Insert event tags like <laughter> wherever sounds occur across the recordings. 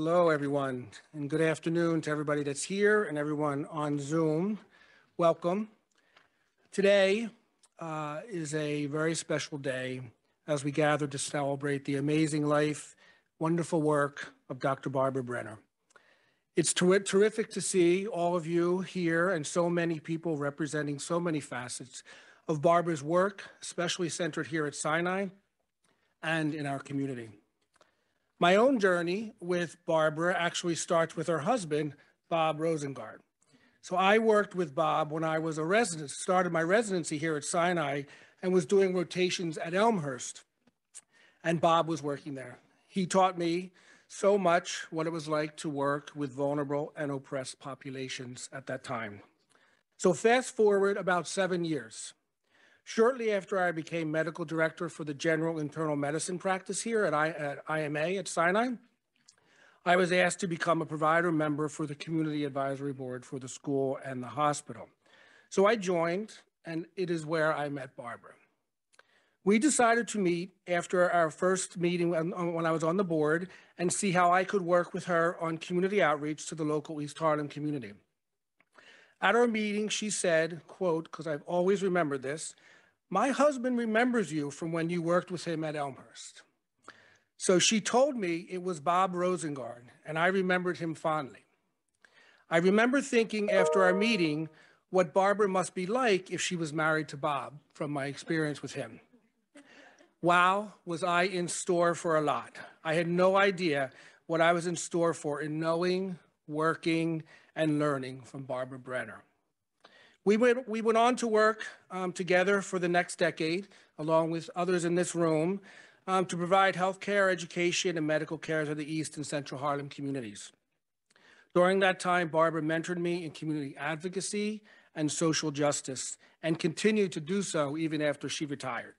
Hello, everyone, and good afternoon to everybody that's here and everyone on Zoom. Welcome. Today uh, is a very special day as we gather to celebrate the amazing life, wonderful work of Dr. Barbara Brenner. It's ter terrific to see all of you here and so many people representing so many facets of Barbara's work, especially centered here at Sinai and in our community. My own journey with Barbara actually starts with her husband, Bob Rosengard. So I worked with Bob when I was a resident, started my residency here at Sinai and was doing rotations at Elmhurst. And Bob was working there. He taught me so much what it was like to work with vulnerable and oppressed populations at that time. So fast forward about seven years. Shortly after I became medical director for the general internal medicine practice here at, I, at IMA at Sinai, I was asked to become a provider member for the community advisory board for the school and the hospital. So I joined, and it is where I met Barbara. We decided to meet after our first meeting when, when, I was on the board and see how I could work with her on community outreach to the local East Harlem community. At our meeting, she said, quote, because I've always remembered this, my husband remembers you from when you worked with him at Elmhurst. So she told me it was Bob Rosengard, and I remembered him fondly. I remember thinking after our meeting what Barbara must be like if she was married to Bob from my experience with him. Wow, was I in store for a lot. I had no idea what I was in store for in knowing, working, and learning from Barbara Brenner. We went, we went on to work um, together for the next decade, along with others in this room, um, to provide health care, education, and medical care to the East and Central Harlem communities. During that time, Barbara mentored me in community advocacy and social justice, and continued to do so even after she retired.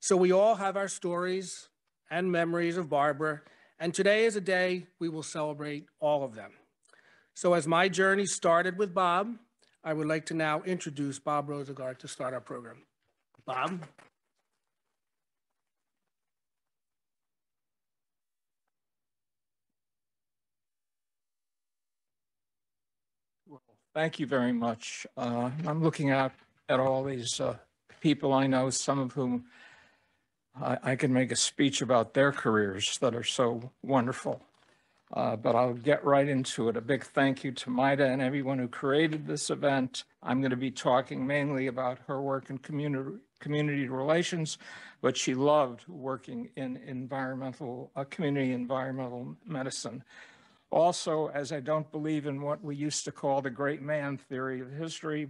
So we all have our stories and memories of Barbara, and today is a day we will celebrate all of them. So as my journey started with Bob, I would like to now introduce Bob Rosengard to start our program. Bob? Well, thank you very much. Uh, I'm looking at, at all these uh, people I know, some of whom I, I can make a speech about their careers that are so wonderful. Uh, but I'll get right into it. A big thank you to Maida and everyone who created this event. I'm going to be talking mainly about her work in community, community relations, but she loved working in environmental, uh, community environmental medicine. Also, as I don't believe in what we used to call the great man theory of history,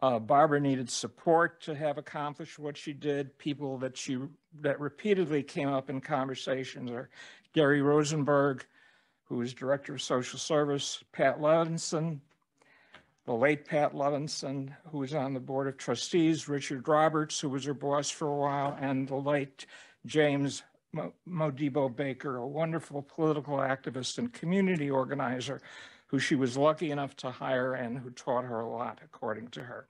uh, Barbara needed support to have accomplished what she did. People that she that repeatedly came up in conversations are Gary Rosenberg, who was Director of Social Service, Pat Levinson, the late Pat Levinson, who was on the Board of Trustees, Richard Roberts, who was her boss for a while, and the late James Modibo Baker, a wonderful political activist and community organizer who she was lucky enough to hire and who taught her a lot, according to her.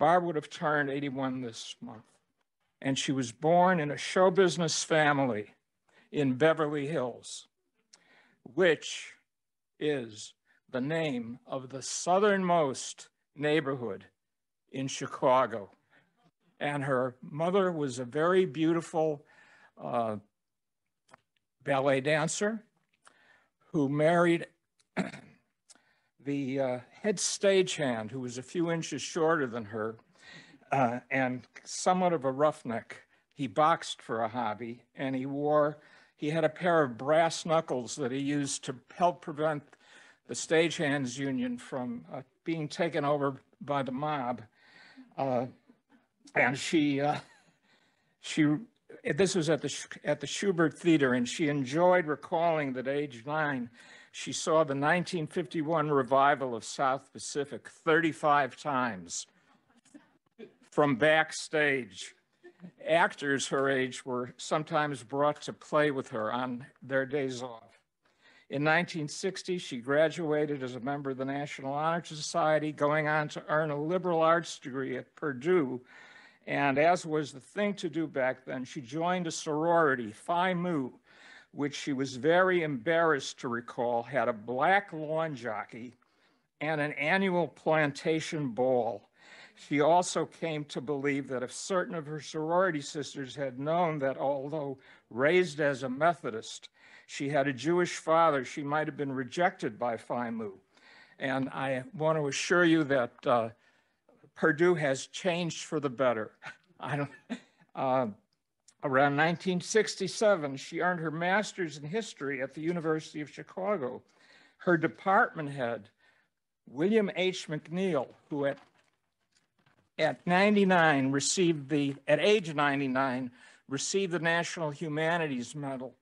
Barb would have turned 81 this month, and she was born in a show business family in Beverly Hills which is the name of the southernmost neighborhood in Chicago. And her mother was a very beautiful uh, ballet dancer who married <clears throat> the uh, head stagehand, who was a few inches shorter than her uh, and somewhat of a roughneck. He boxed for a hobby and he wore he had a pair of brass knuckles that he used to help prevent the stagehands union from uh, being taken over by the mob. Uh, and she, uh, she, this was at the, at the Shubert Theater, and she enjoyed recalling that age nine, she saw the 1951 revival of South Pacific 35 times from backstage actors her age were sometimes brought to play with her on their days off. In 1960, she graduated as a member of the National Honor Society, going on to earn a liberal arts degree at Purdue. And as was the thing to do back then, she joined a sorority, Phi Mu, which she was very embarrassed to recall had a black lawn jockey and an annual plantation ball. She also came to believe that if certain of her sorority sisters had known that although raised as a Methodist, she had a Jewish father, she might have been rejected by Phi Mu. And I want to assure you that uh, Purdue has changed for the better. I don't, uh, around 1967, she earned her master's in history at the University of Chicago. Her department head, William H. McNeill, who at, at 99 received the, at age 99, received the National Humanities Medal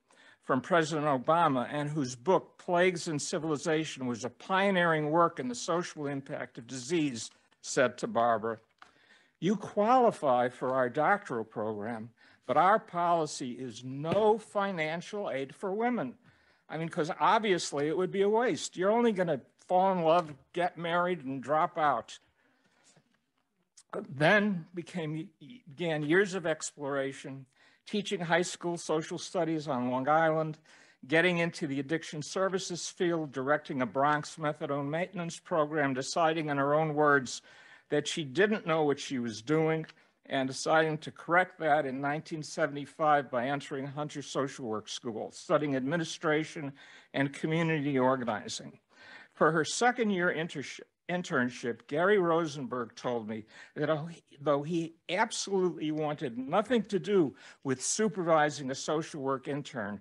from President Obama and whose book, Plagues and Civilization, was a pioneering work in the social impact of disease, said to Barbara, you qualify for our doctoral program, but our policy is no financial aid for women. I mean, because obviously it would be a waste. You're only going to fall in love, get married, and drop out. Then became, began years of exploration, teaching high school social studies on Long Island, getting into the addiction services field, directing a Bronx methadone maintenance program, deciding in her own words that she didn't know what she was doing, and deciding to correct that in 1975 by entering Hunter Social Work School, studying administration and community organizing. For her second year internship, internship, Gary Rosenberg told me that though he absolutely wanted nothing to do with supervising a social work intern,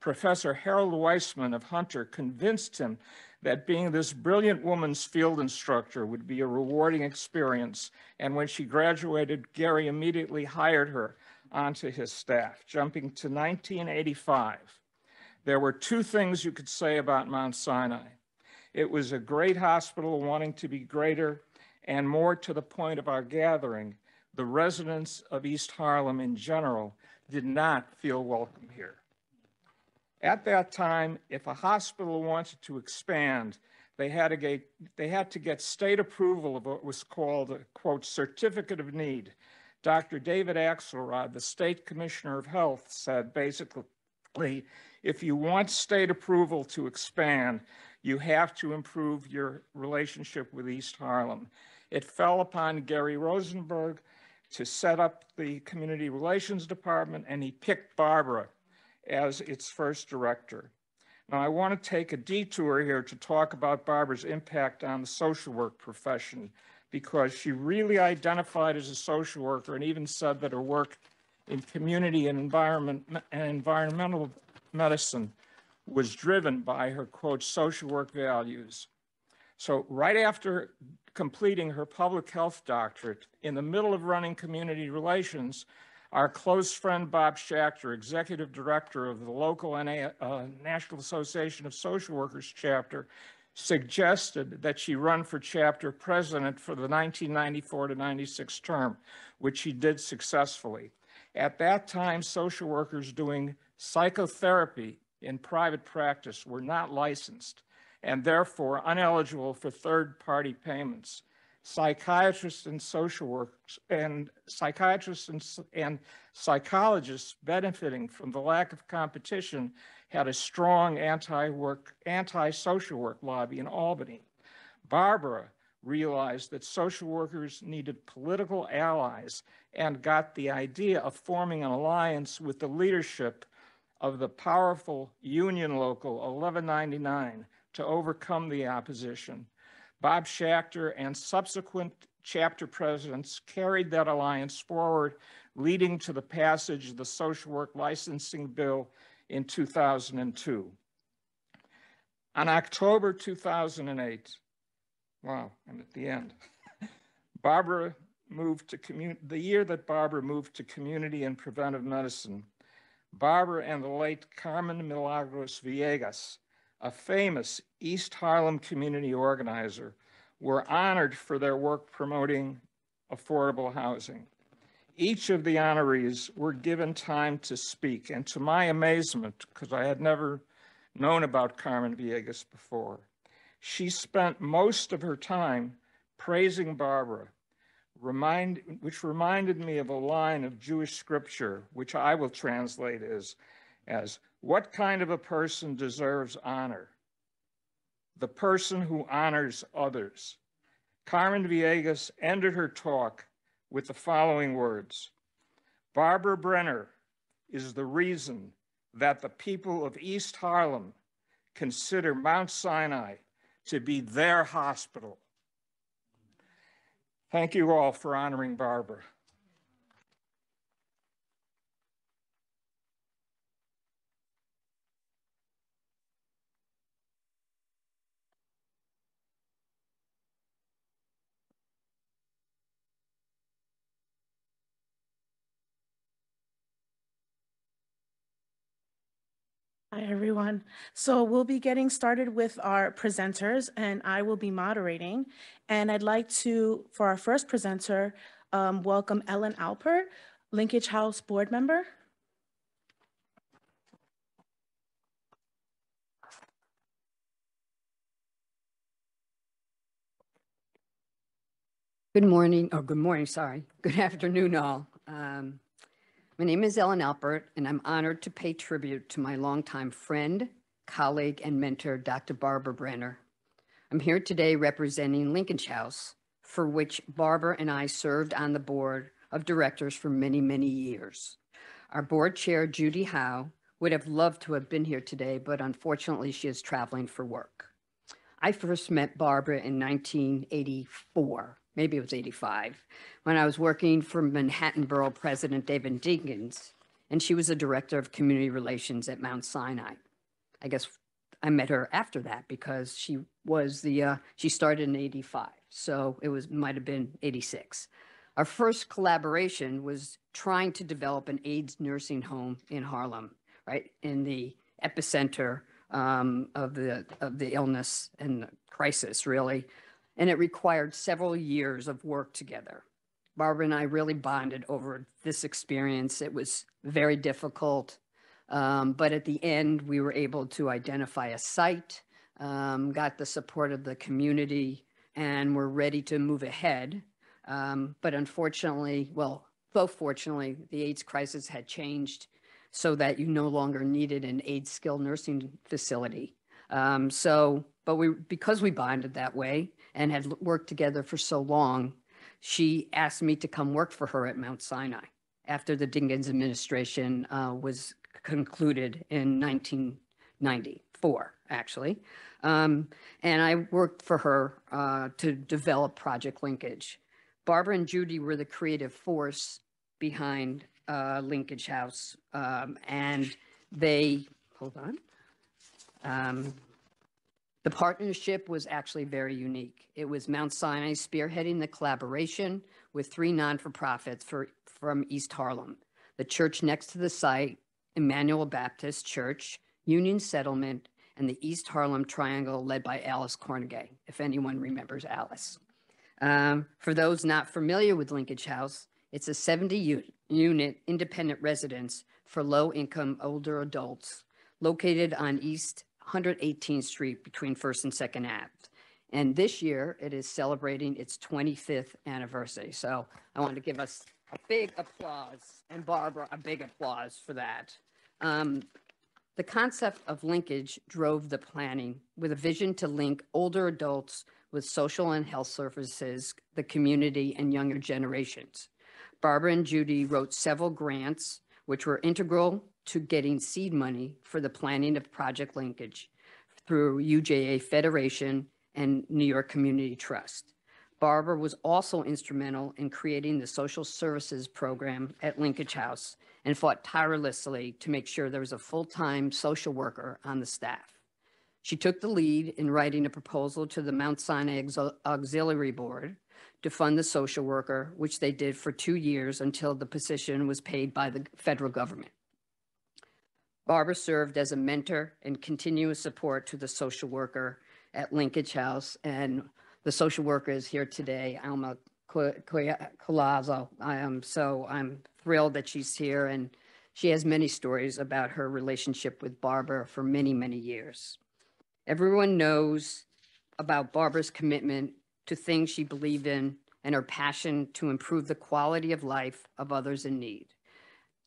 Professor Harold Weissman of Hunter convinced him that being this brilliant woman's field instructor would be a rewarding experience. And when she graduated, Gary immediately hired her onto his staff. Jumping to 1985, there were two things you could say about Mount Sinai. It was a great hospital wanting to be greater, and more to the point of our gathering, the residents of East Harlem in general did not feel welcome here. At that time, if a hospital wanted to expand, they had to get, they had to get state approval of what was called a, quote, certificate of need. Dr. David Axelrod, the state commissioner of health, said basically, if you want state approval to expand, you have to improve your relationship with East Harlem. It fell upon Gary Rosenberg to set up the community relations department, and he picked Barbara as its first director. Now, I want to take a detour here to talk about Barbara's impact on the social work profession because she really identified as a social worker and even said that her work in community and environment and environmental medicine was driven by her quote social work values. So right after completing her public health doctorate in the middle of running community relations, our close friend Bob Schachter, executive director of the local NA, uh, National Association of Social Workers chapter, suggested that she run for chapter president for the 1994 to 96 term, which she did successfully. At that time, social workers doing psychotherapy in private practice were not licensed and therefore ineligible for third-party payments psychiatrists and social workers and psychiatrists and, and psychologists benefiting from the lack of competition had a strong anti-work, anti-social work lobby in Albany. Barbara realized that social workers needed political allies and got the idea of forming an alliance with the leadership of the powerful Union Local 1199 to overcome the opposition. Bob Schachter and subsequent chapter presidents carried that alliance forward, leading to the passage of the social work licensing bill in 2002. On October 2008, wow, I'm at the end, <laughs> Barbara moved to the year that Barbara moved to community and preventive medicine, Barbara and the late Carmen Milagros Villegas a famous East Harlem community organizer, were honored for their work promoting affordable housing. Each of the honorees were given time to speak, and to my amazement, because I had never known about Carmen Villegas before, she spent most of her time praising Barbara, remind, which reminded me of a line of Jewish scripture, which I will translate as as what kind of a person deserves honor? The person who honors others. Carmen Villegas ended her talk with the following words Barbara Brenner is the reason that the people of East Harlem consider Mount Sinai to be their hospital. Thank you all for honoring Barbara. Hi, everyone. So we'll be getting started with our presenters, and I will be moderating. And I'd like to, for our first presenter, um, welcome Ellen Alpert, Linkage House Board Member. Good morning, oh, good morning, sorry. Good afternoon, all. Um, My name is Ellen Alpert, and I'm honored to pay tribute to my longtime friend, colleague, and mentor, Dr. Barbara Brenner. I'm here today representing Linkage House, for which Barbara and I served on the board of directors for many, many years. Our board chair, Judy Howe, would have loved to have been here today, but unfortunately, she is traveling for work. I first met Barbara in 1984, maybe it was 85, when I was working for Manhattan Borough President David Dinkins, and she was a director of community relations at Mount Sinai. I guess I met her after that because she was the, uh, she started in 85, so it was, might have been 86. Our first collaboration was trying to develop an AIDS nursing home in Harlem, right, in the epicenter um, of the, of the illness and the crisis, really. And it required several years of work together. Barbara and I really bonded over this experience. It was very difficult, um, but at the end, we were able to identify a site, um, got the support of the community, and were ready to move ahead. Um, but unfortunately, well, both fortunately, the AIDS crisis had changed so that you no longer needed an AIDS skilled nursing facility. Um, so, but we, because we bonded that way and had worked together for so long, she asked me to come work for her at Mount Sinai after the Dinkins administration uh, was concluded in 1994, actually. Um, and I worked for her uh, to develop Project Linkage. Barbara and Judy were the creative force behind uh, Linkage House, um, and they, hold on. Um, the partnership was actually very unique. It was Mount Sinai spearheading the collaboration with three non-for-profits for, from East Harlem. The church next to the site, Emmanuel Baptist Church, Union Settlement, and the East Harlem Triangle led by Alice Kornegay, if anyone remembers Alice. Um, for those not familiar with Linkage House, it's a 70 u- unit independent residence for low income older adults located on East 118th Street between First and Second Ave. And this year, it is celebrating its 25th anniversary. So I want to give us a big applause, and Barbara, a big applause for that. Um, the concept of linkage drove the planning with a vision to link older adults with social and health services, the community, and younger generations. Barbara and Judy wrote several grants, which were integral to getting seed money for the planning of Project Linkage through UJA Federation and New York Community Trust. Barbara was also instrumental in creating the social services program at Linkage House and fought tirelessly to make sure there was a full-time social worker on the staff. She took the lead in writing a proposal to the Mount Sinai Auxiliary Board to fund the social worker, which they did for two years until the position was paid by the federal government. Barbara served as a mentor and continuous support to the social worker at Linkage House, and the social worker is here today, Alma Col- Col- Colazzo. I am so I'm thrilled that she's here, and she has many stories about her relationship with Barbara for many, many years. Everyone knows about Barbara's commitment to things she believed in and her passion to improve the quality of life of others in need.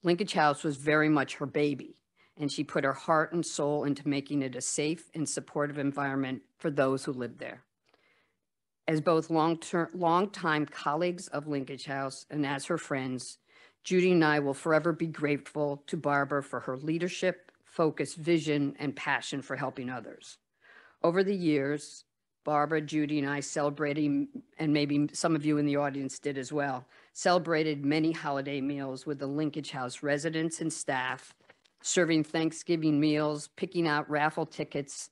Linkage House was very much her baby, and she put her heart and soul into making it a safe and supportive environment for those who live there. As both long-term, longtime colleagues of Linkage House and as her friends, Judy and I will forever be grateful to Barbara for her leadership, focus, vision, and passion for helping others. Over the years, Barbara, Judy, and I celebrated, and maybe some of you in the audience did as well, celebrated many holiday meals with the Linkage House residents and staff, serving Thanksgiving meals, picking out raffle tickets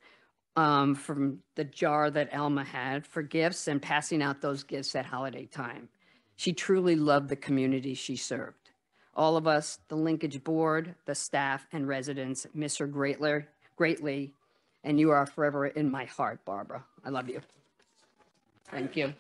um, from the jar that Alma had for gifts and passing out those gifts at holiday time. She truly loved the community she served. All of us, the Linkage Board, the staff, and residents miss her greatly, greatly, and you are forever in my heart, Barbara. I love you. Thank you.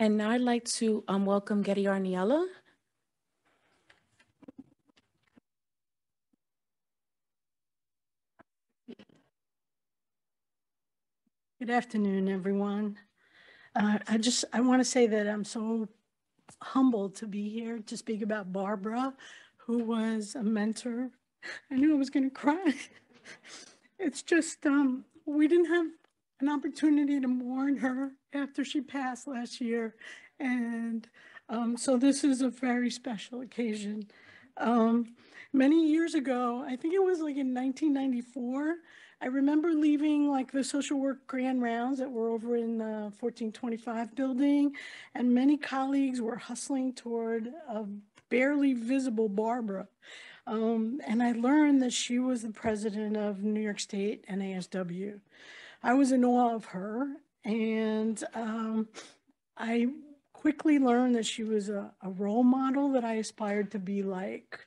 And now I'd like to um, welcome Guedy Arniella. Good afternoon, everyone. Uh, I just, I want to say that I'm so humbled to be here to speak about Barbara, who was a mentor. I knew I was going to cry. <laughs> It's just, um, we didn't have an opportunity to mourn her after she passed last year. And um, so this is a very special occasion. Um, many years ago, I think it was like in 1994, I remember leaving like the social work grand rounds that were over in the 1425 building, and many colleagues were hustling toward a barely visible Barbara. Um, and I learned that she was the president of New York State NASW. I was in awe of her, and um, I quickly learned that she was a, a role model that I aspired to be like.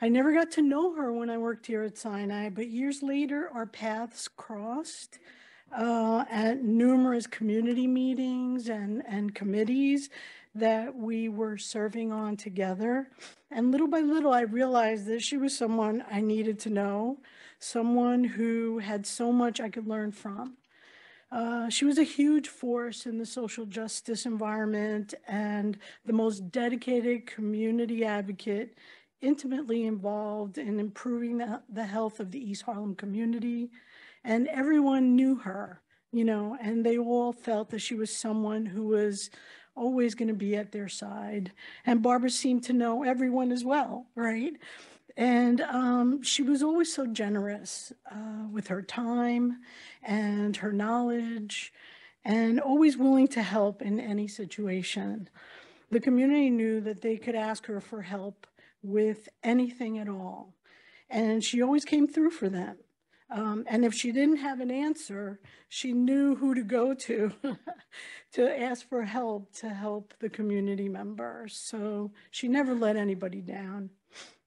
I never got to know her when I worked here at Sinai, but years later, our paths crossed uh, at numerous community meetings and, and committees that we were serving on together. And little by little, I realized that she was someone I needed to know, someone who had so much I could learn from. Uh, she was a huge force in the social justice environment and the most dedicated community advocate intimately involved in improving the, the health of the East Harlem community. And everyone knew her, you know, and they all felt that she was someone who was always going to be at their side. And Barbara seemed to know everyone as well, right? And um, she was always so generous uh, with her time and her knowledge and always willing to help in any situation. The community knew that they could ask her for help with anything at all. And she always came through for them. Um, and if she didn't have an answer, she knew who to go to <laughs> to ask for help to help the community members. So she never let anybody down.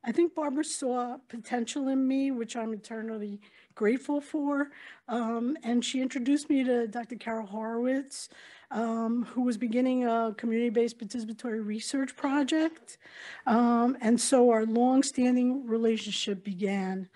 I think Barbara saw potential in me, which I'm eternally grateful for. Um, and she introduced me to Dr. Carol Horowitz, um, who was beginning a community-based participatory research project. Um, and so our long-standing relationship began.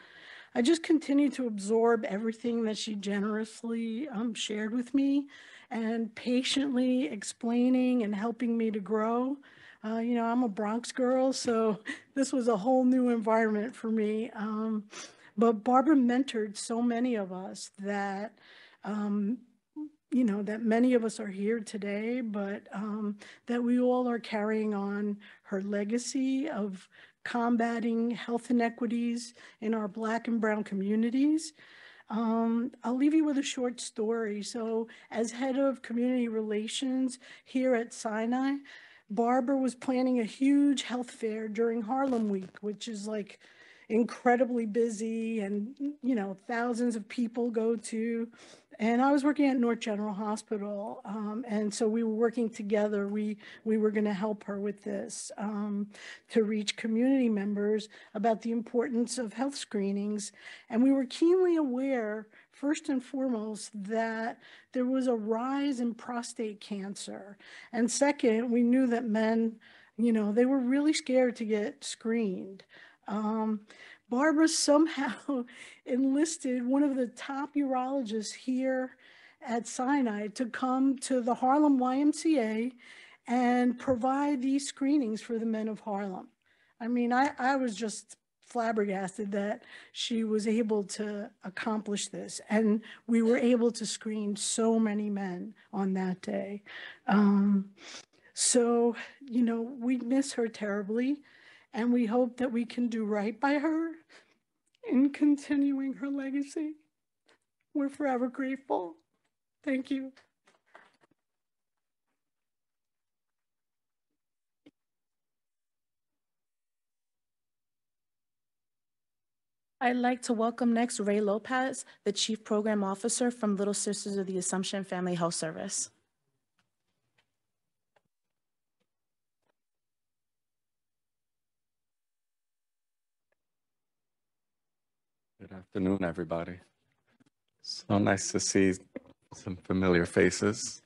I just continued to absorb everything that she generously um, shared with me and patiently explaining and helping me to grow. Uh, you know, I'm a Bronx girl, so <laughs> this was a whole new environment for me. Um, but Barbara mentored so many of us that um, you know, that many of us are here today, but um, that we all are carrying on her legacy of combating health inequities in our Black and Brown communities. Um, I'll leave you with a short story. So, as head of community relations here at Sinai, Barbara was planning a huge health fair during Harlem Week, which is like incredibly busy and, you know, thousands of people go to. And I was working at North General Hospital, um, and so we were working together. We we were going to help her with this um, to reach community members about the importance of health screenings, and we were keenly aware, first and foremost, that there was a rise in prostate cancer, and second, we knew that men, you know, they were really scared to get screened. Um, Barbara somehow <laughs> enlisted one of the top urologists here at Sinai to come to the Harlem YMCA and provide these screenings for the men of Harlem. I mean, I, I was just flabbergasted that she was able to accomplish this. And we were able to screen so many men on that day. Um, so, you know, we miss her terribly, and we hope that we can do right by her in continuing her legacy. We're forever grateful. Thank you. I'd like to welcome next Ray Lopez, the Chief Program Officer from Little Sisters of the Assumption Family Health Service. Good afternoon, everybody. So nice to see some familiar faces.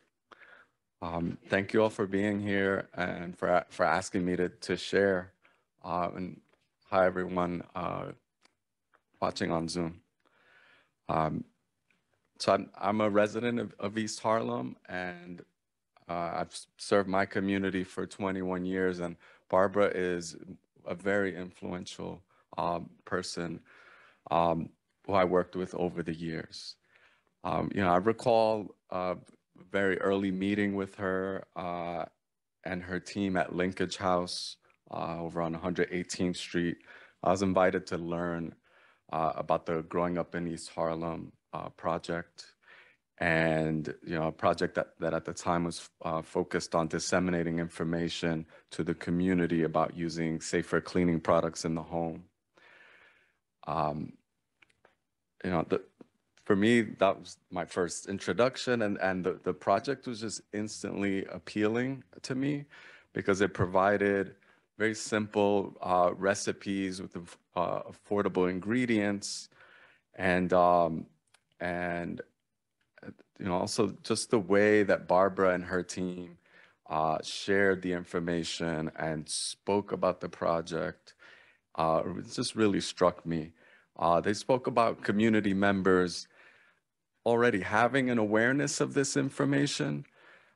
Um, thank you all for being here and for, for asking me to, to share. Uh, and hi, everyone uh, watching on Zoom. Um, so I'm, I'm a resident of, of East Harlem and uh, I've served my community for 21 years and Barbara is a very influential um, person um, who I worked with over the years. Um, you know, I recall a very early meeting with her uh, and her team at Linkage House uh, over on 118th Street. I was invited to learn uh, about the Growing Up in East Harlem uh, project. And you know a project that, that at the time was uh, focused on disseminating information to the community about using safer cleaning products in the home. Um, you know the, for me that was my first introduction and, and the, the project was just instantly appealing to me because it provided very simple uh, recipes with uh, affordable ingredients and um, and you know, also just the way that Barbara and her team uh, shared the information and spoke about the project, uh, it just really struck me. Uh, they spoke about community members already having an awareness of this information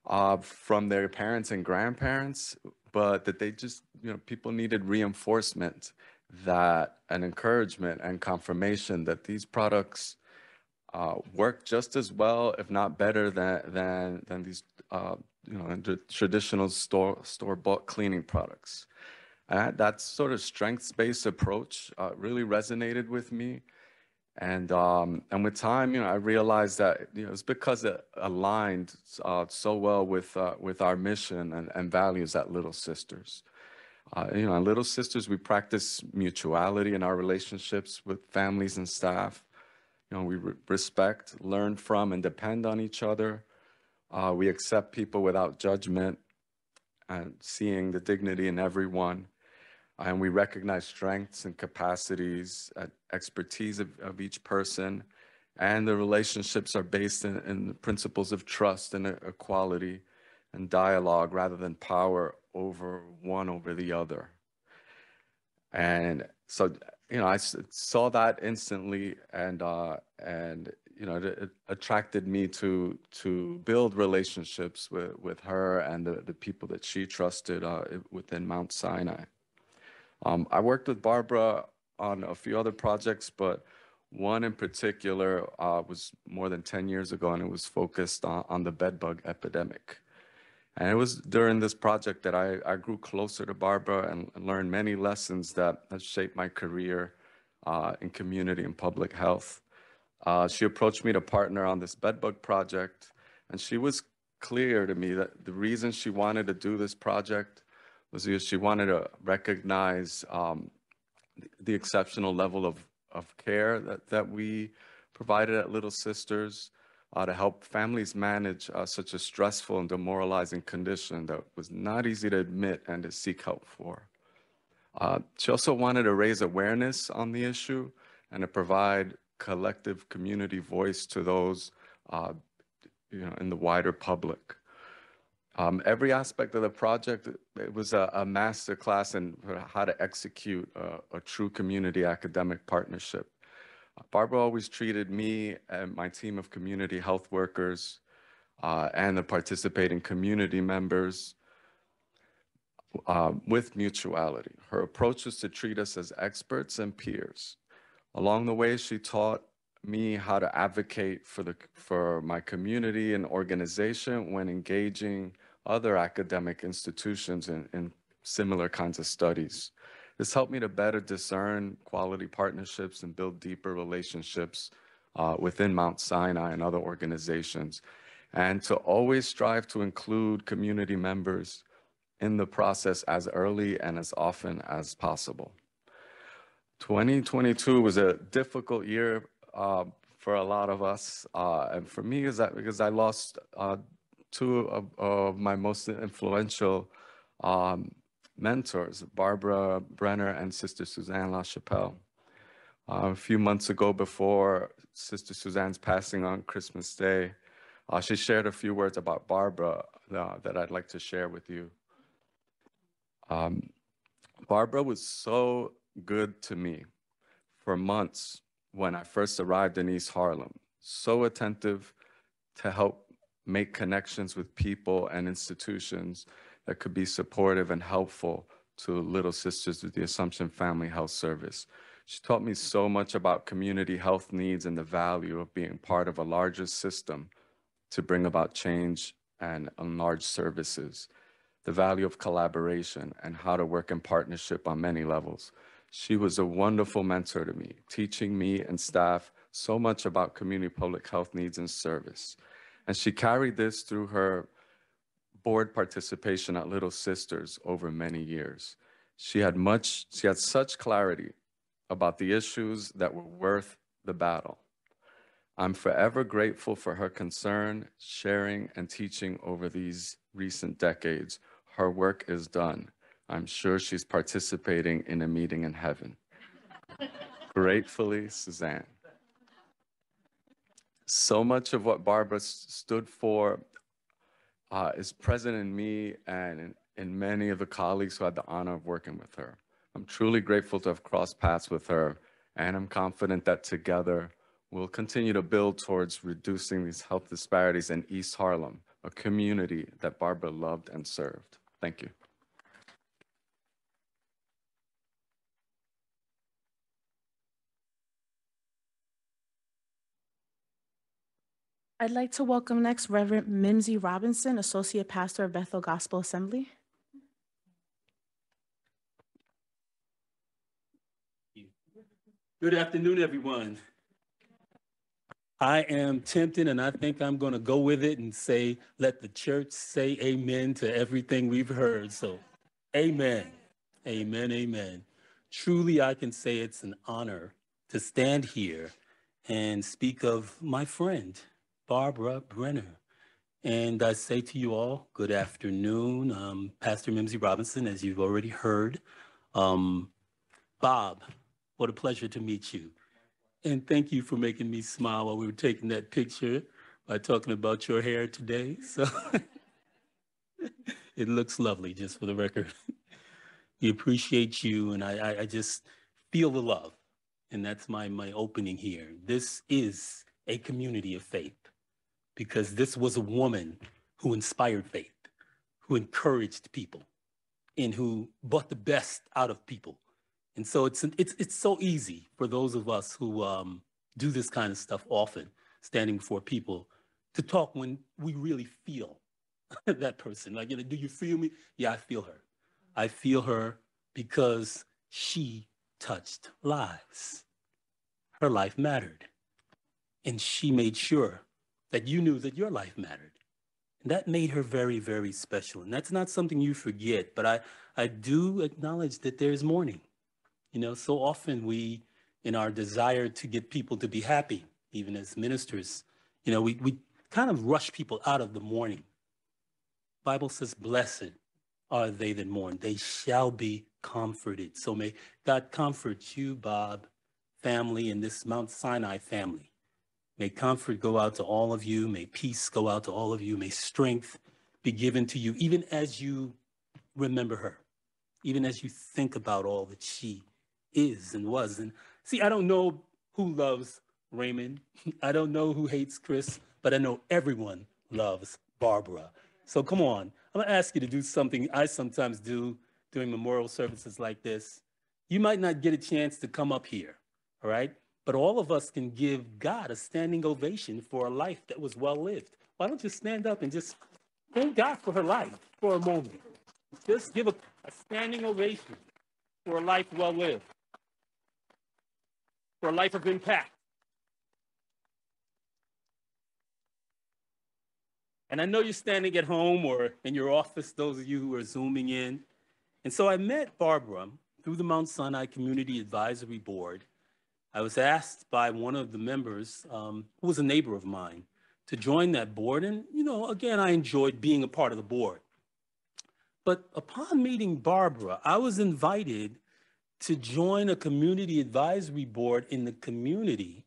uh, from their parents and grandparents, but that they just, you know, people needed reinforcement that and encouragement and confirmation that these products uh, work just as well, if not better than than than these uh, you know traditional store store bought cleaning products. And that, that sort of strengths based approach uh, really resonated with me. And um, and with time, you know, I realized that you know it's because it aligned uh, so well with uh, with our mission and, and values at Little Sisters. Uh, you know, Little Sisters, we practice mutuality in our relationships with families and staff. You know, we re- respect, learn from, and depend on each other. Uh, we accept people without judgment and seeing the dignity in everyone. And we recognize strengths and capacities, uh, expertise of, of each person. And the relationships are based in, in the principles of trust and e- equality and dialogue rather than power over one over the other. And so, you know, I saw that instantly, and uh, and you know, it, it attracted me to to build relationships with with her and the the people that she trusted uh, within Mount Sinai. Um, I worked with Barbara on a few other projects, but one in particular uh, was more than 10 years ago, and it was focused on, on the bedbug epidemic. And it was during this project that I, I grew closer to Barbara and, learned many lessons that have shaped my career uh, in community and public health. Uh, she approached me to partner on this bedbug project, and she was clear to me that the reason she wanted to do this project was because she wanted to recognize um, the, exceptional level of, of care that, that we provided at Little Sisters uh, to help families manage uh, such a stressful and demoralizing condition that was not easy to admit and to seek help for. Uh, she also wanted to raise awareness on the issue and to provide collective community voice to those uh, you know, in the wider public. Um, every aspect of the project, it was a, a master class in how to execute a, a true community academic partnership. Barbara always treated me and my team of community health workers uh, and the participating community members uh, with mutuality. Her approach was to treat us as experts and peers. Along the way, she taught me how to advocate for the for my community and organization when engaging other academic institutions in, in similar kinds of studies. This helped me to better discern quality partnerships and build deeper relationships uh, within Mount Sinai and other organizations, and to always strive to include community members in the process as early and as often as possible. 2022 was a difficult year uh, for a lot of us, uh, and for me is that because I lost uh, two of, of, my most influential um, mentors, Barbara Brenner and Sister Suzanne LaChapelle. Uh, a few months ago, before Sister Suzanne's passing on Christmas Day, uh, she shared a few words about Barbara uh, that I'd like to share with you. Um, Barbara was so good to me for months when I first arrived in East Harlem, so attentive to help make connections with people and institutions that could be supportive and helpful to Little Sisters with the Assumption Family Health Service. She taught me so much about community health needs and the value of being part of a larger system to bring about change and enlarge services, the value of collaboration and how to work in partnership on many levels. She was a wonderful mentor to me, teaching me and staff so much about community public health needs and service. And she carried this through her board participation at Little Sisters over many years. She had much, she had such clarity about the issues that were worth the battle. I'm forever grateful for her concern, sharing, and teaching over these recent decades. Her work is done. I'm sure she's participating in a meeting in heaven. <laughs> Gratefully, Suzanne. So much of what Barbara stood for uh, is present in me and in, in many of the colleagues who had the honor of working with her. I'm truly grateful to have crossed paths with her, and I'm confident that together we'll continue to build towards reducing these health disparities in East Harlem, a community that Barbara loved and served. Thank you. I'd like to welcome next Reverend Mimsy Robinson, Associate Pastor of Bethel Gospel Assembly. Good afternoon, everyone. I am tempted, and I think I'm going to go with it and say, let the church say amen to everything we've heard. So, amen, amen, amen. Truly, I can say it's an honor to stand here and speak of my friend, Barbara Brenner. And I say to you all, good afternoon. Um, Pastor Mimsy Robinson, as you've already heard. Um, Bob, what a pleasure to meet you. And thank you for making me smile while we were taking that picture by talking about your hair today. So <laughs> it looks lovely, just for the record. we appreciate you, and I, I, I just feel the love. And that's my, my opening here. This is a community of faith because this was a woman who inspired faith, who encouraged people, and who brought the best out of people. And so it's it's it's so easy for those of us who um, do this kind of stuff often, standing before people, to talk when we really feel <laughs> that person. Like, you know, do you feel me? Yeah, I feel her. I feel her because she touched lives. Her life mattered. And she made sure that you knew that your life mattered. And that made her very, very special. And that's not something you forget, but I, I do acknowledge that there's mourning. You know, so often we, in our desire to get people to be happy, even as ministers, you know, we, we kind of rush people out of the mourning. Bible says, blessed are they that mourn. They shall be comforted. So may God comfort you, Bob, family, and this Mount Sinai family. May comfort go out to all of you. May peace go out to all of you. May strength be given to you, even as you remember her, even as you think about all that she is and was. And see, I don't know who loves Raymond. <laughs> I don't know who hates Chris, but I know everyone loves Barbara. So come on, I'm gonna ask you to do something I sometimes do during memorial services like this. You might not get a chance to come up here, all right? But all of us can give God a standing ovation for a life that was well lived. Why don't you stand up and just thank God for her life for a moment? Just give a, a standing ovation for a life well lived, for a life of impact. And I know you're standing at home or in your office, those of you who are zooming in. And so I met Barbara through the Mount Sinai Community Advisory Board. I was asked by one of the members, um, who was a neighbor of mine, to join that board. And, you know, again, I enjoyed being a part of the board. But upon meeting Barbara, I was invited to join a community advisory board in the community,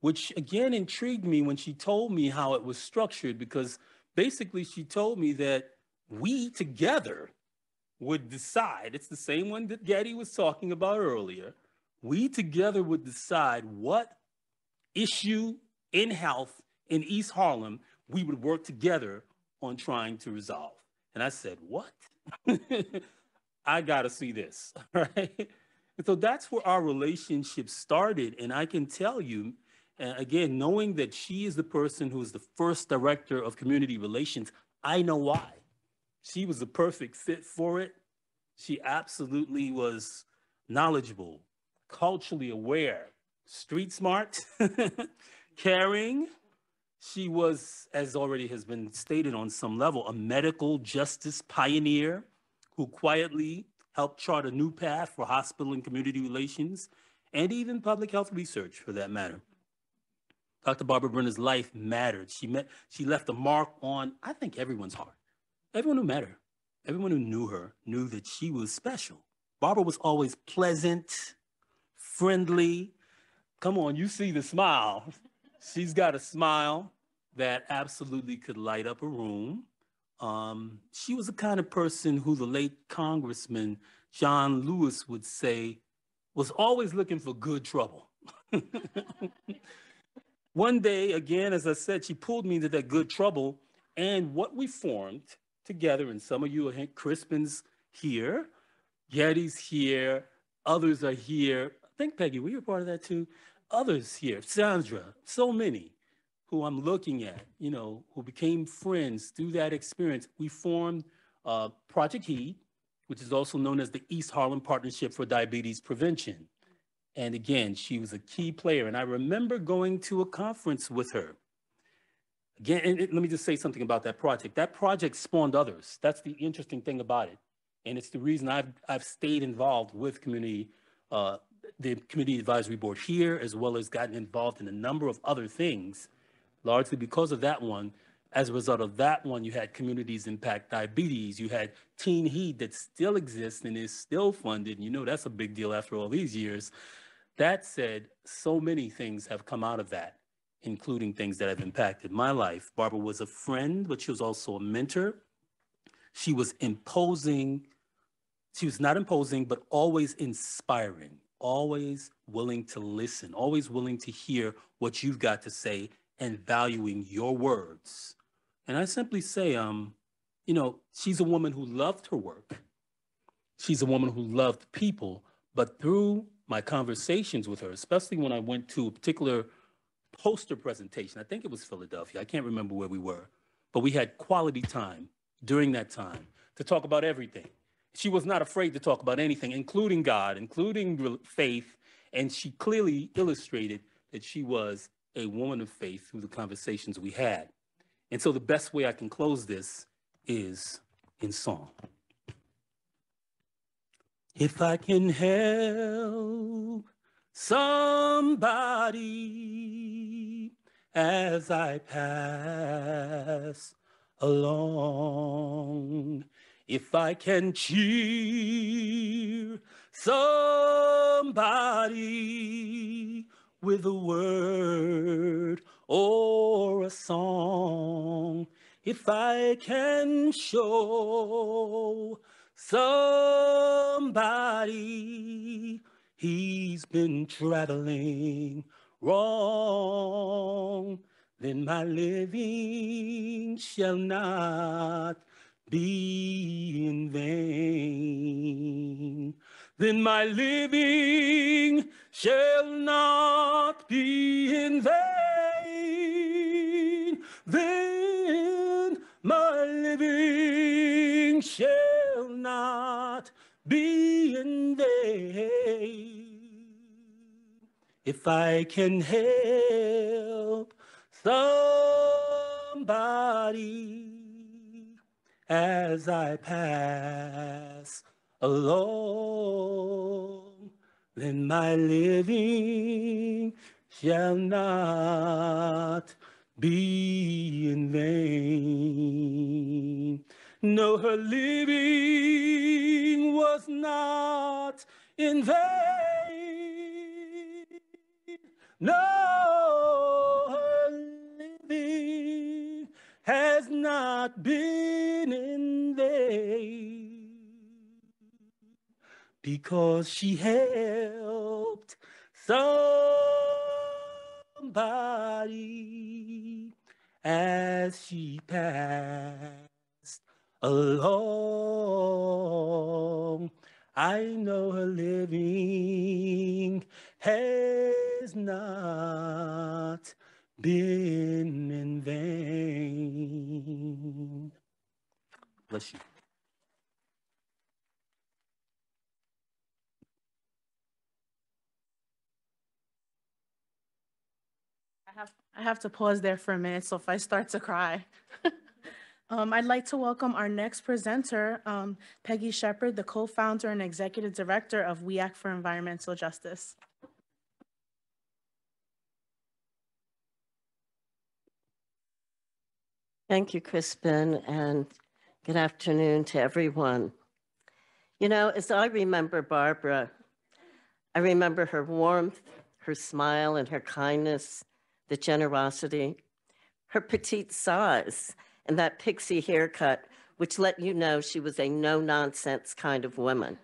which again intrigued me when she told me how it was structured because basically she told me that we together would decide, it's the same one that Guedy was talking about earlier, we together would decide what issue in health in East Harlem we would work together on trying to resolve. And I said, what? <laughs> I gotta see this, <laughs> right? And so that's where our relationship started. And I can tell you, uh, again, knowing that she is the person who is the first director of community relations, I know why. She was the perfect fit for it. She absolutely was knowledgeable, culturally aware, street smart, <laughs> caring. She was, as already has been stated on some level, a medical justice pioneer who quietly helped chart a new path for hospital and community relations, and even public health research for that matter. Dr. Barbara Brenner's life mattered. She met, she left a mark on, I think, everyone's heart. Everyone who met her, everyone who knew her, knew that she was special. Barbara was always pleasant, friendly. Come on, you see the smile. She's got a smile that absolutely could light up a room. Um, she was the kind of person who the late Congressman John Lewis would say was always looking for good trouble. <laughs> One day, again, as I said, she pulled me into that good trouble. And what we formed together, and some of you, think Crispin's here, Guedy's here, others are here. Think, Peggy, we were part of that too? Others here, Sandra, so many who I'm looking at, you know, who became friends through that experience. We formed uh, Project HEED, which is also known as the East Harlem Partnership for Diabetes Prevention. And again, she was a key player. And I remember going to a conference with her. Again, and let me just say something about that project. That project spawned others. That's the interesting thing about it. And it's the reason I've, I've stayed involved with community, uh, the community advisory board here, as well as gotten involved in a number of other things, largely because of that one. As a result of that one, you had Communities Impact Diabetes, you had Teen Heed that still exists and is still funded. You know that's a big deal after all these years. That said, so many things have come out of that, including things that have impacted my life. Barbara was a friend, but she was also a mentor. She was imposing, she was not imposing, but always inspiring, always willing to listen, always willing to hear what you've got to say and valuing your words. And I simply say, um, you know, she's a woman who loved her work. She's a woman who loved people, but through my conversations with her, especially when I went to a particular poster presentation. I think it was Philadelphia. I can't remember where we were, but we had quality time during that time to talk about everything. She was not afraid to talk about anything, including God, including faith, and she clearly illustrated that she was a woman of faith through the conversations we had. And so the best way I can close this is in song. If I can help somebody as I pass along, if I can cheer somebody with a word or a song, if I can show somebody. He's been traveling wrong, then my living shall not be in vain. Then my living shall not be in vain. Then my living shall not be in vain. If I can help somebody as I pass along, then my living shall not be in vain. No, her living was not in vain. No, her living has not been in vain because she helped somebody as she passed along. I know her living has not been in vain. Bless you. I have, I have to pause there for a minute, so if I start to cry. <laughs> Um, I'd like to welcome our next presenter, um, Peggy Shepard, the co-founder and executive director of We Act for Environmental Justice. Thank you, Crispin, and good afternoon to everyone. You know, as I remember Barbara, I remember her warmth, her smile, and her kindness, the generosity, her petite size, and that pixie haircut, which let you know she was a no nonsense kind of woman.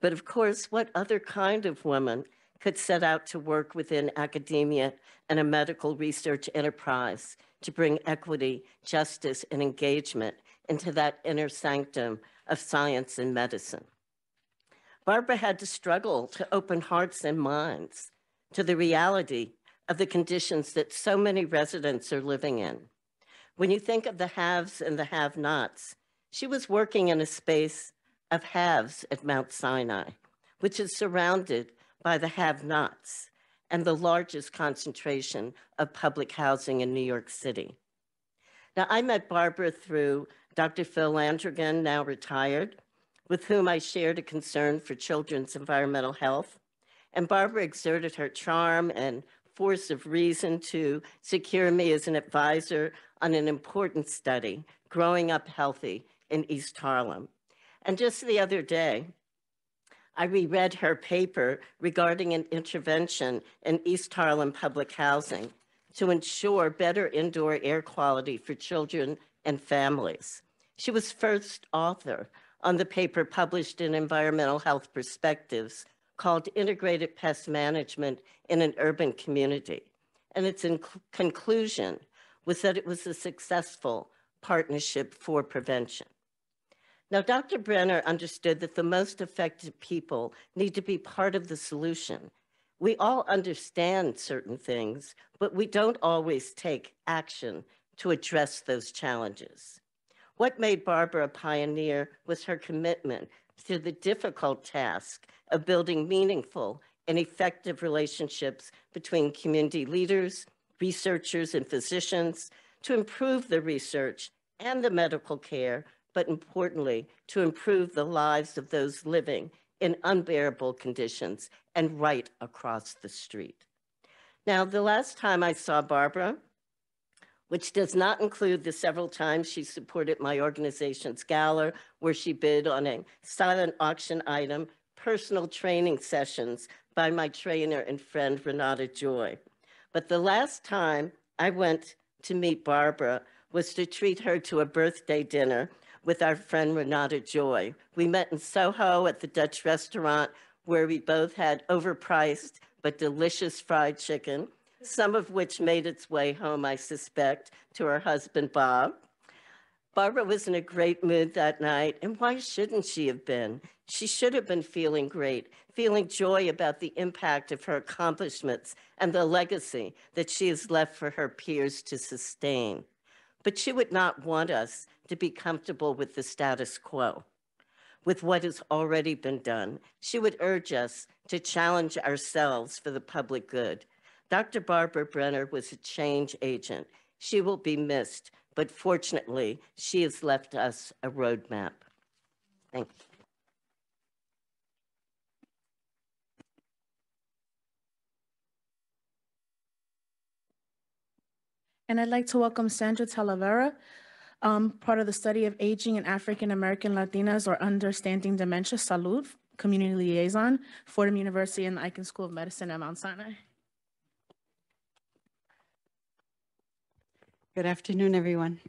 but of course, what other kind of woman could set out to work within academia and a medical research enterprise to bring equity, justice, and engagement into that inner sanctum of science and medicine? Barbara had to struggle to open hearts and minds to the reality of the conditions that so many residents are living in. When you think of the haves and the have nots, she was working in a space of haves at Mount Sinai, which is surrounded by the have nots and the largest concentration of public housing in New York City. Now, I met Barbara through Dr. Phil Landrigan, now retired, with whom I shared a concern for children's environmental health. And Barbara exerted her charm and force of reason to secure me as an advisor on an important study, Growing Up Healthy in East Harlem. And just the other day, I reread her paper regarding an intervention in East Harlem public housing to ensure better indoor air quality for children and families. She was first author on the paper published in Environmental Health Perspectives called Integrated Pest Management in an Urban Community. And its conclusion was that it was a successful partnership for prevention. Now, Dr. Brenner understood that the most affected people need to be part of the solution. We all understand certain things, but we don't always take action to address those challenges. What made Barbara a pioneer was her commitment to the difficult task of building meaningful and effective relationships between community leaders, researchers, and physicians to improve the research and the medical care but importantly, to improve the lives of those living in unbearable conditions and right across the street. Now, the last time I saw Barbara, which does not include the several times she supported my organization's gala, where she bid on a silent auction item, personal training sessions by my trainer and friend, Renata Joy. But the last time I went to meet Barbara was to treat her to a birthday dinner with our friend Renata Joy. We met in Soho at the Dutch restaurant where we both had overpriced but delicious fried chicken, some of which made its way home, I suspect, to her husband, Bob. Barbara was in a great mood that night, and why shouldn't she have been? She should have been feeling great, feeling joy about the impact of her accomplishments and the legacy that she has left for her peers to sustain. But she would not want us to be comfortable with the status quo, with what has already been done. She would urge us to challenge ourselves for the public good. Dr. Barbara Brenner was a change agent. She will be missed, but fortunately, she has left us a roadmap. Thank you. And I'd like to welcome Sandra Talavera, um, part of the study of aging and African American Latinas or understanding dementia, Salud, community liaison, Fordham University and the Icahn School of Medicine at Mount Sinai. Good afternoon, everyone.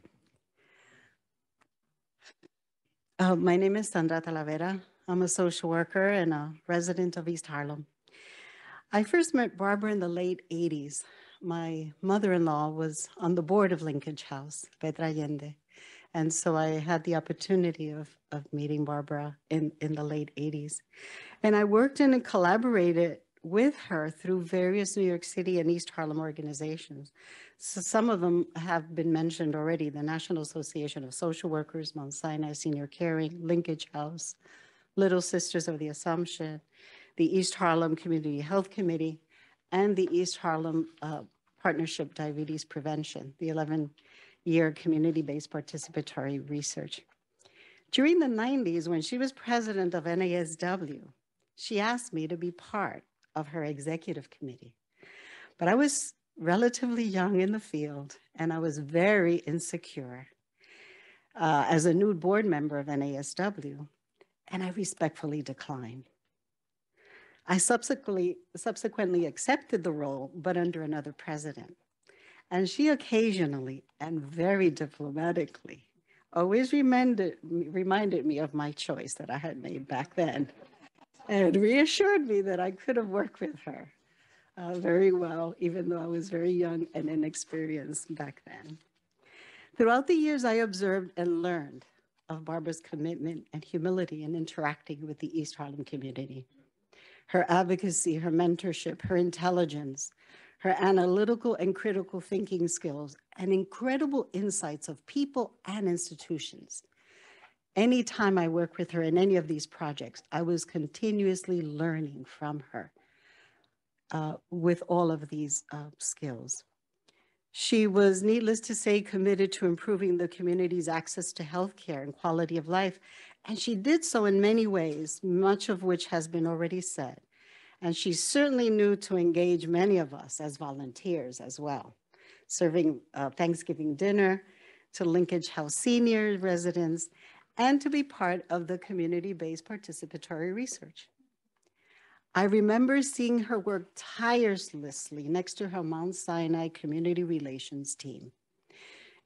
Uh, my name is Sandra Talavera. I'm a social worker and a resident of East Harlem. I first met Barbara in the late 80s. My mother-in-law was on the board of Linkage House, Petra Allende. And so I had the opportunity of, of meeting Barbara in, in the late 80s. And I worked in and collaborated with her through various New York City and East Harlem organizations. So some of them have been mentioned already, the National Association of Social Workers, Mount Sinai Senior Caring, Linkage House, Little Sisters of the Assumption, the East Harlem Community Health Committee, and the East Harlem uh, Partnership Diabetes Prevention, the 11-year community-based participatory research. During the 90s, when she was president of NASW, she asked me to be part of her executive committee. But I was relatively young in the field and I was very insecure uh, as a new board member of NASW, and I respectfully declined. I subsequently, subsequently accepted the role, but under another president. And she occasionally and very diplomatically always reminded, reminded me of my choice that I had made back then and reassured me that I could have worked with her uh, very well, even though I was very young and inexperienced back then. Throughout the years, I observed and learned of Barbara's commitment and humility in interacting with the East Harlem community. Her advocacy, her mentorship, her intelligence, her analytical and critical thinking skills, and incredible insights of people and institutions Anytime I work with her in any of these projects, I was continuously learning from her uh, with all of these uh, skills. She was, needless to say, committed to improving the community's access to healthcare and quality of life. And she did so in many ways, much of which has been already said. And she certainly knew to engage many of us as volunteers as well, serving uh, Thanksgiving dinner to Linkage House senior residents and to be part of the community-based participatory research. I remember seeing her work tirelessly next to her Mount Sinai Community Relations team,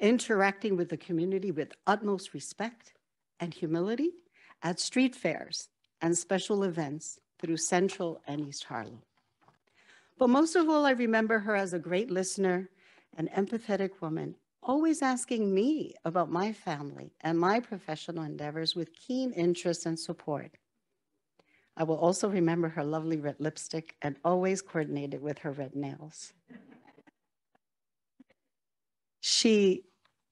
interacting with the community with utmost respect and humility at street fairs and special events through Central and East Harlem. But most of all, I remember her as a great listener, an empathetic woman, always asking me about my family and my professional endeavors with keen interest and support. I will also remember her lovely red lipstick and always coordinated with her red nails. She,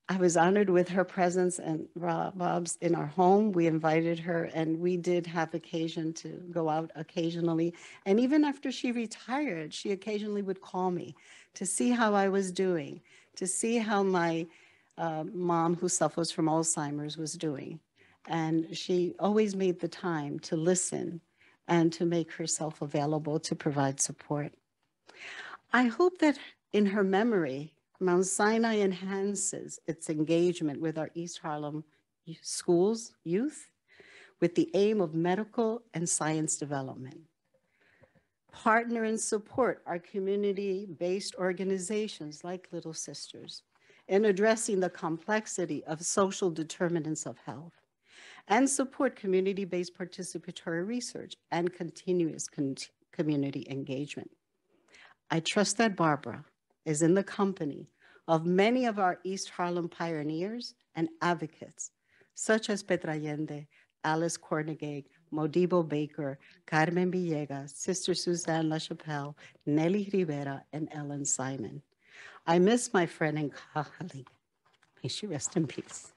I was honored with her presence and Bob's in our home. We invited her and we did have occasion to go out occasionally. And even after she retired, she occasionally would call me to see how I was doing, to see how my uh, mom, who suffers from Alzheimer's, was doing. And she always made the time to listen and to make herself available to provide support. I hope that in her memory, Mount Sinai enhances its engagement with our East Harlem schools, youth, with the aim of medical and science development partner and support our community-based organizations like Little Sisters in addressing the complexity of social determinants of health and support community-based participatory research and continuous con- community engagement. I trust that Barbara is in the company of many of our East Harlem pioneers and advocates, such as Petra Allende, Alice Kornegay, Modibo Baker, Carmen Villegas, Sister Suzanne LaChapelle, Nelly Rivera, and Ellen Simon. I miss my friend and colleague. May she rest in peace.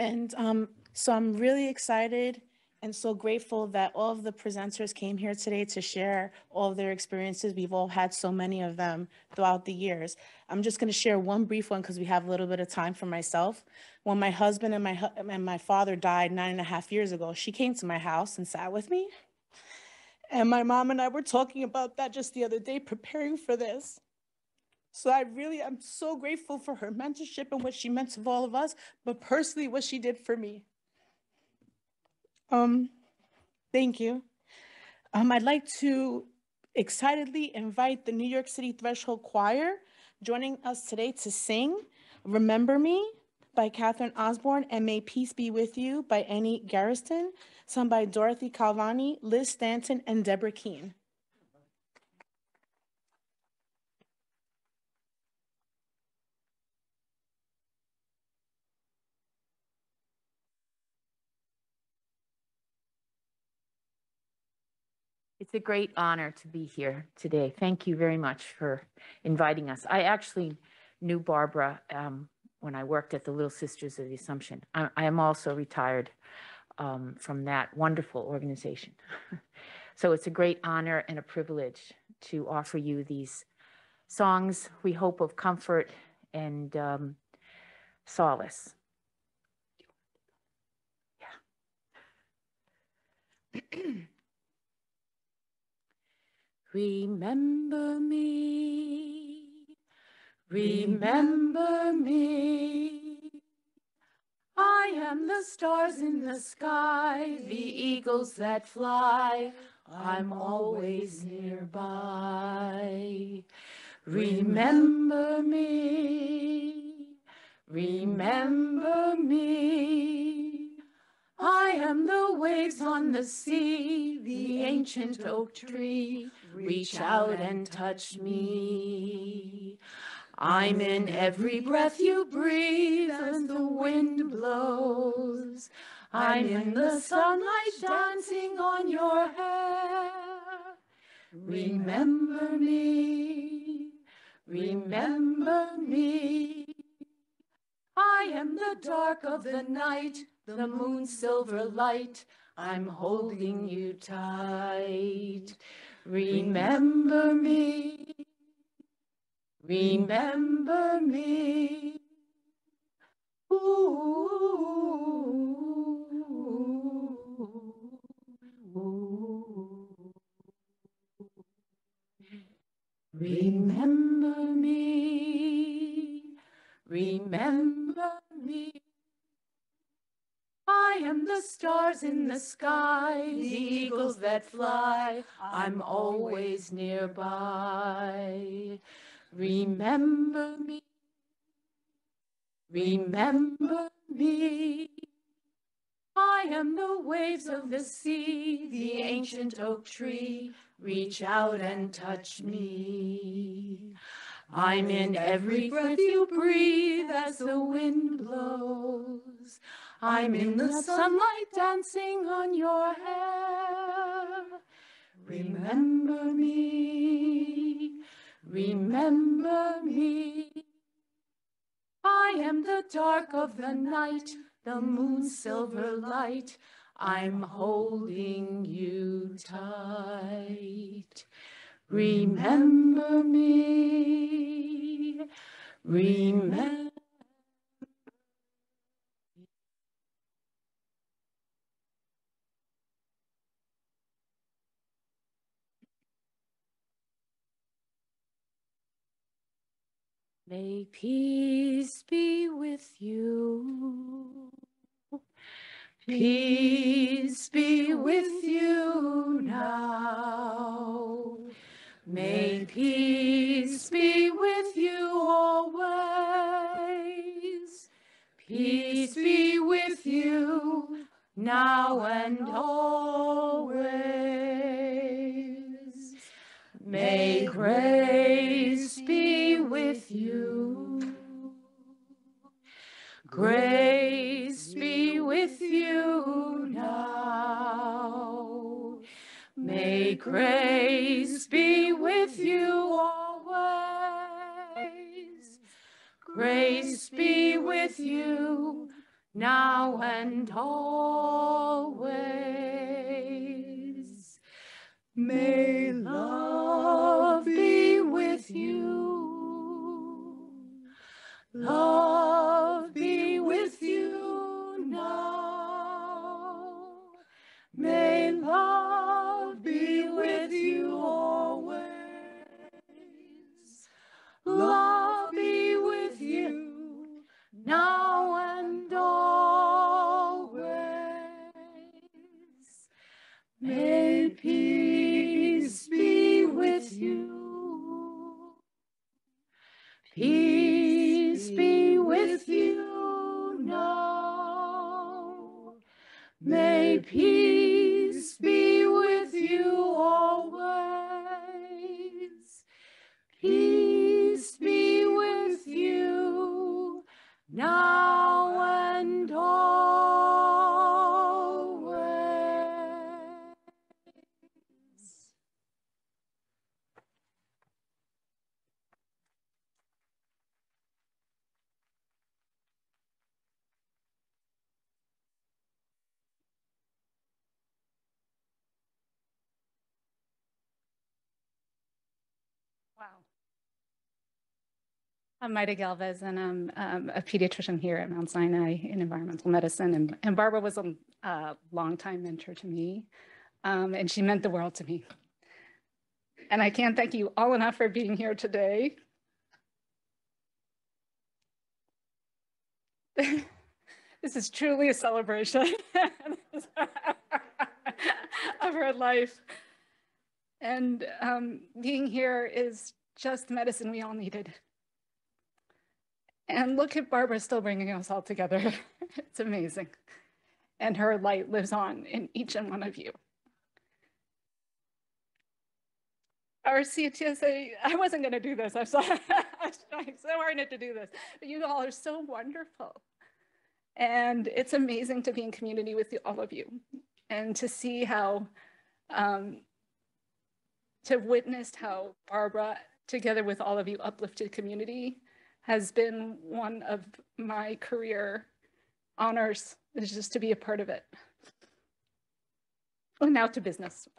And um, so I'm really excited and so grateful that all of the presenters came here today to share all of their experiences. We've all had so many of them throughout the years. I'm just going to share one brief one because we have a little bit of time for myself. When my husband and my and my father died nine and a half years ago, she came to my house and sat with me. And my mom and I were talking about that just the other day, preparing for this. So I really am so grateful for her mentorship and what she meant to all of us, but personally what she did for me. Um, thank you. Um, I'd like to excitedly invite the New York City Threshold Choir joining us today to sing Remember Me by Catherine Osborne and May Peace Be With You by Annie Garrison, sung by Dorothy Calvani, Liz Stanton, and Deborah Keene. It's a great honor to be here today. Thank you very much for inviting us. I actually knew Barbara um, when I worked at the Little Sisters of the Assumption. I, I am also retired um, from that wonderful organization. <laughs> so it's a great honor and a privilege to offer you these songs, we hope, of comfort and um, solace. Yeah. <clears throat> Remember me, remember me. I am the stars in the sky, the eagles that fly. I'm always nearby. Remember me, remember me. Waves on the sea, the ancient oak tree. Reach out and touch me. I'm in every breath you breathe as the wind blows. I'm in the sunlight dancing on your hair. Remember me, remember me. I am the dark of the night, the moon's silver light. I'm holding you tight. Remember me, remember me. Ooh. Remember me, remember me. I am the stars in the sky, the eagles that fly. I'm always nearby. Remember me, remember me. I am the waves of the sea, the ancient oak tree. Reach out and touch me. I'm in every breath you breathe as the wind blows. I'm in the sunlight dancing on your hair. Remember me, remember me. I am the dark of the night, the moon's silver light. I'm holding you tight. Remember me, remember. May peace be with you. Peace be with you now. May peace be with you always. Peace be with you now and always. May grace be with you. Grace be with you now. May grace be with you always. Grace be with you now and always. May love be with you. Love be with you now. May love be with you always. Love be with you now I'm Maida Galvez, and I'm um, a pediatrician here at Mount Sinai in environmental medicine. And, and Barbara was a uh, longtime mentor to me, um, and she meant the world to me. And I can't thank you all enough for being here today. <laughs> this is truly a celebration <laughs> of her life. And um, being here is just medicine we all needed. And look at Barbara still bringing us all together. <laughs> it's amazing. And her light lives on in each and one of you. Our CTSA, I wasn't going to do this. I'm sorry. <laughs> I'm so hard to do this. But you all are so wonderful. And it's amazing to be in community with you, all of you and to see how um, to witness how Barbara, together with all of you, uplifted community has been one of my career honors, is just to be a part of it. And now to business. <laughs>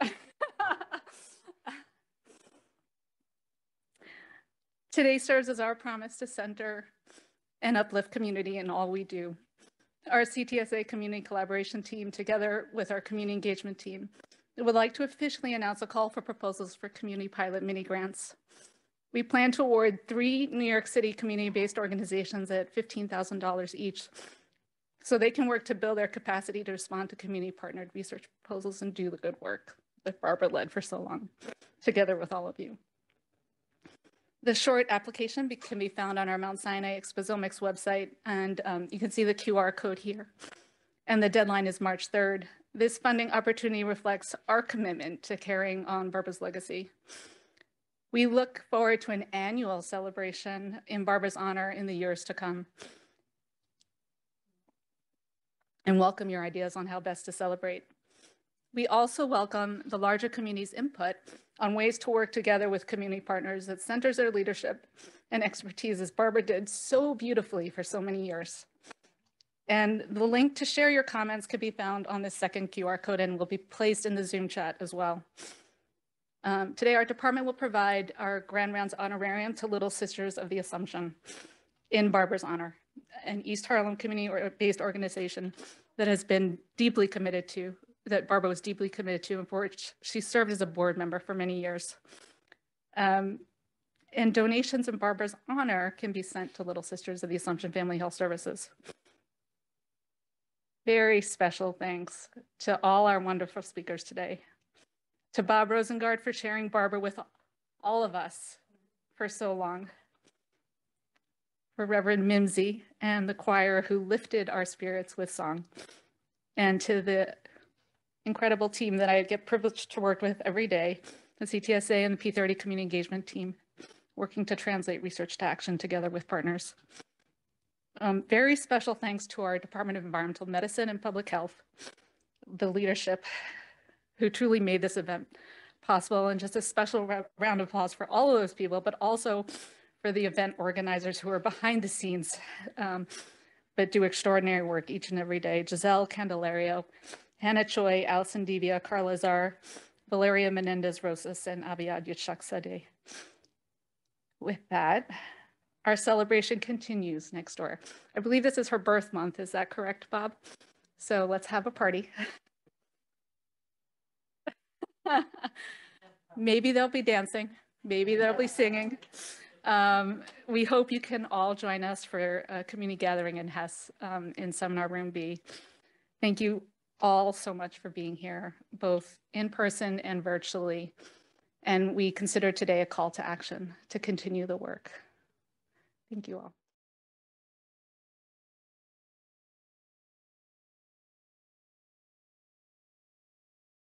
Today serves as our promise to center and uplift community in all we do. Our CTSA community collaboration team, together with our community engagement team, would like to officially announce a call for proposals for community pilot mini grants. We plan to award three New York City community-based organizations at $15,000 each so they can work to build their capacity to respond to community-partnered research proposals and do the good work that Barbara led for so long, together with all of you. The short application be- can be found on our Mount Sinai Exposomics website, and um, you can see the QR code here. And the deadline is March 3rd. This funding opportunity reflects our commitment to carrying on Barbara's legacy. We look forward to an annual celebration in Barbara's honor in the years to come. And welcome your ideas on how best to celebrate. We also welcome the larger community's input on ways to work together with community partners that centers their leadership and expertise as Barbara did so beautifully for so many years. And the link to share your comments could be found on the second QR code and will be placed in the Zoom chat as well. Um, today, our department will provide our Grand Rounds honorarium to Little Sisters of the Assumption in Barbara's honor, an East Harlem community-based organization that has been deeply committed to, that Barbara was deeply committed to, and for which she served as a board member for many years. Um, and donations in Barbara's honor can be sent to Little Sisters of the Assumption Family Health Services. Very special thanks to all our wonderful speakers today. To Bob Rosengard for sharing Barbara with all of us for so long. For Reverend Mimsy and the choir who lifted our spirits with song. And to the incredible team that I get privileged to work with every day, the CTSA and the P30 Community Engagement Team, working to translate research to action together with partners. Um, very special thanks to our Department of Environmental Medicine and Public Health, the leadership who truly made this event possible, and just a special round of applause for all of those people, but also for the event organizers who are behind the scenes, um, but do extraordinary work each and every day. Giselle Candelario, Hannah Choi, Alison Devia, Carla Zar, Valeria Menendez Rosas, and Abiyad Yachaksadeh. With that, our celebration continues next door. I believe this is her birth month. Is that correct, Bob? So let's have a party. <laughs> <laughs> Maybe they'll be dancing. Maybe they'll be singing. Um, we hope you can all join us for a community gathering in Hess um, in Seminar Room B. Thank you all so much for being here, both in person and virtually. And we consider today a call to action to continue the work. Thank you all.